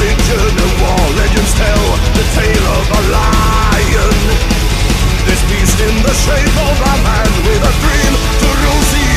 and war legends tell the tale of a lion. This beast in the shape of a man with a dream to rule